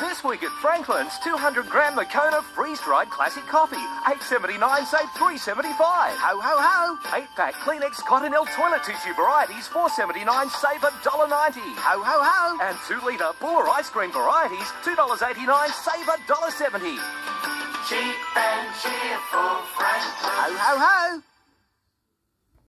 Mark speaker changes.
Speaker 1: This week at Franklin's, 200 gram Moccona freeze-dried classic coffee, 8.79 save 3.75.
Speaker 2: Ho, ho, ho.
Speaker 1: 8-pack Kleenex Cottonelle toilet tissue varieties, 4.79 save $1.90.
Speaker 2: Ho, ho, ho.
Speaker 1: And 2-litre Bulla ice cream varieties, $2.89 save $1.70.
Speaker 3: Cheap and cheerful, Franklin.
Speaker 2: Ho, ho, ho.